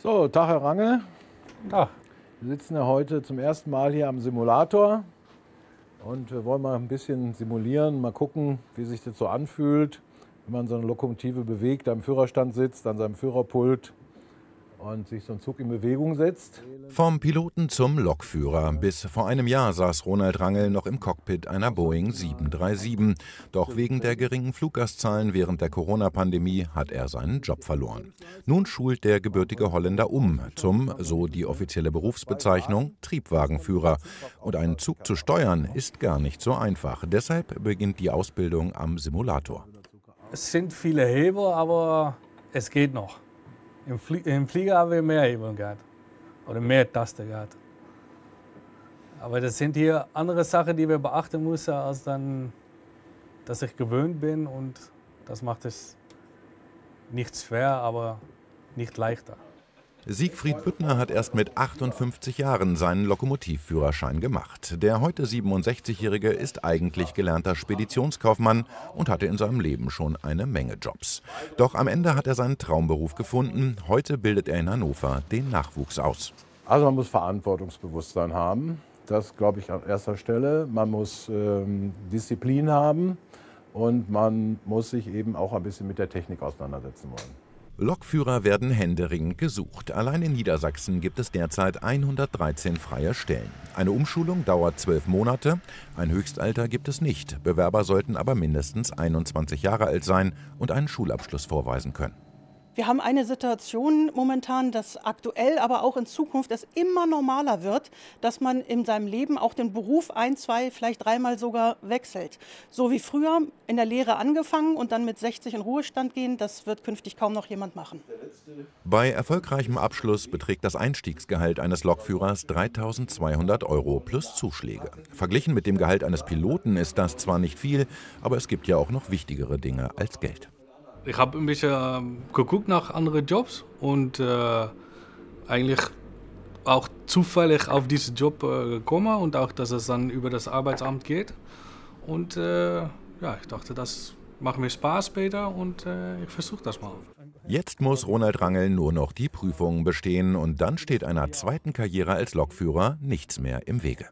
So, Tag Herr Range. Tag. Wir sitzen ja heute zum ersten Mal hier am Simulator und wir wollen mal ein bisschen simulieren, mal gucken, wie sich das so anfühlt, wenn man so eine Lokomotive bewegt, am Führerstand sitzt, an seinem Führerpult und sich so ein Zug in Bewegung setzt. Vom Piloten zum Lokführer. Bis vor einem Jahr saß Ronald Rangel noch im Cockpit einer Boeing 737. Doch wegen der geringen Fluggastzahlen während der Corona-Pandemie hat er seinen Job verloren. Nun schult der gebürtige Holländer um zum, so die offizielle Berufsbezeichnung, Triebwagenführer. Und einen Zug zu steuern ist gar nicht so einfach. Deshalb beginnt die Ausbildung am Simulator. Es sind viele Hebel, aber es geht noch. Im, Flie Im Flieger haben wir mehr Hebel gehabt. Oder mehr Tasten gehabt. Aber das sind hier andere Sachen, die wir beachten müssen, als dann, dass ich gewöhnt bin. Und das macht es nicht schwer, aber nicht leichter. Siegfried Büttner hat erst mit 58 Jahren seinen Lokomotivführerschein gemacht. Der heute 67-Jährige ist eigentlich gelernter Speditionskaufmann und hatte in seinem Leben schon eine Menge Jobs. Doch am Ende hat er seinen Traumberuf gefunden. Heute bildet er in Hannover den Nachwuchs aus. Also man muss Verantwortungsbewusstsein haben. Das glaube ich an erster Stelle. Man muss ähm, Disziplin haben und man muss sich eben auch ein bisschen mit der Technik auseinandersetzen wollen. Lokführer werden händeringend gesucht. Allein in Niedersachsen gibt es derzeit 113 freie Stellen. Eine Umschulung dauert zwölf Monate. Ein Höchstalter gibt es nicht. Bewerber sollten aber mindestens 21 Jahre alt sein und einen Schulabschluss vorweisen können. Wir haben eine Situation momentan, dass aktuell, aber auch in Zukunft es immer normaler wird, dass man in seinem Leben auch den Beruf ein, zwei, vielleicht dreimal sogar wechselt. So wie früher in der Lehre angefangen und dann mit 60 in Ruhestand gehen, das wird künftig kaum noch jemand machen. Bei erfolgreichem Abschluss beträgt das Einstiegsgehalt eines Lokführers 3200 Euro plus Zuschläge. Verglichen mit dem Gehalt eines Piloten ist das zwar nicht viel, aber es gibt ja auch noch wichtigere Dinge als Geld ich habe ein bisschen ähm, geguckt nach anderen Jobs und äh, eigentlich auch zufällig auf diesen Job äh, gekommen und auch, dass es dann über das Arbeitsamt geht. Und äh, ja, ich dachte, das macht mir Spaß später und äh, ich versuche das mal. Jetzt muss Ronald Rangel nur noch die Prüfungen bestehen und dann steht einer zweiten Karriere als Lokführer nichts mehr im Wege.